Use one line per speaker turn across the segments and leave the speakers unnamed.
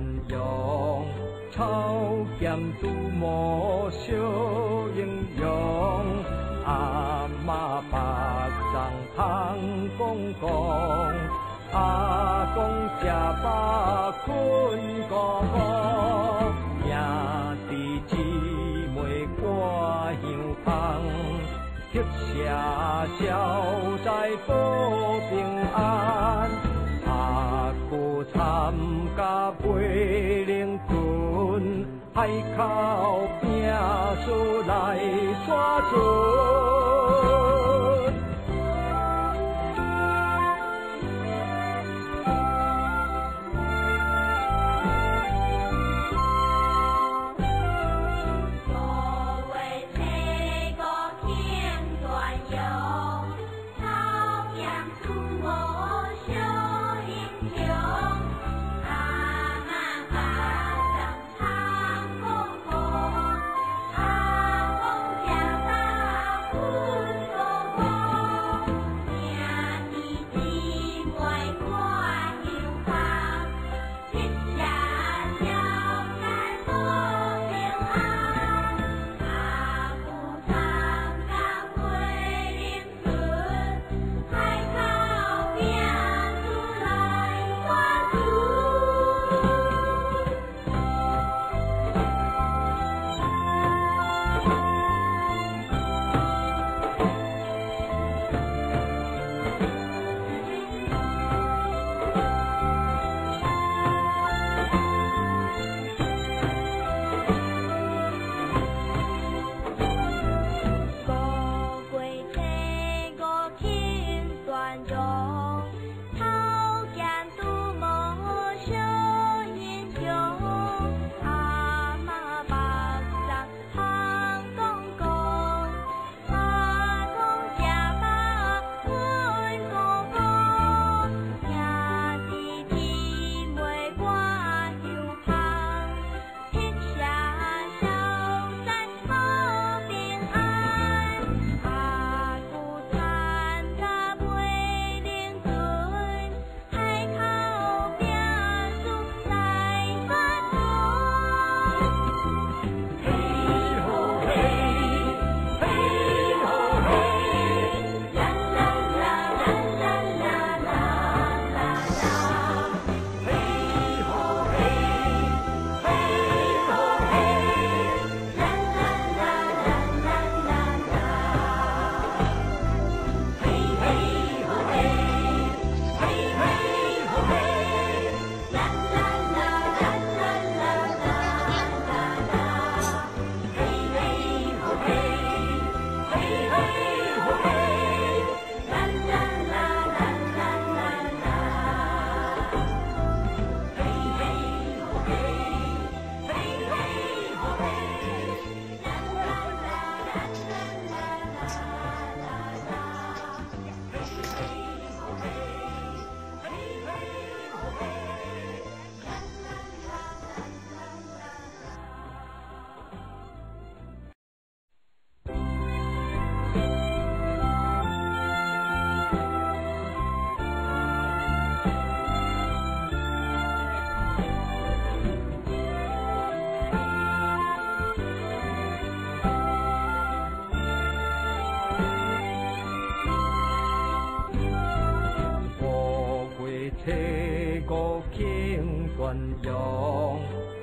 山羊，草甘杜莫小英勇，阿妈白掌盼公公，阿公家饱困哥哥，兄弟姊妹挂香香，吉祥消灾保。Quê 海角拼 vườn.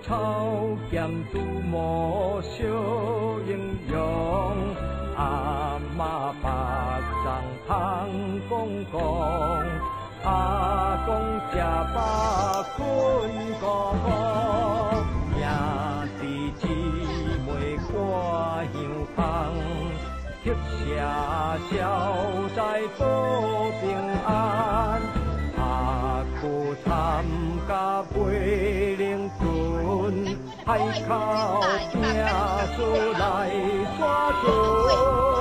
潮建筑
无休英勇阿妈把掌控公公阿公吃饱困哥哥兄弟姐妹我又帮结下小在多平飞龙船，海口行船
来抓船。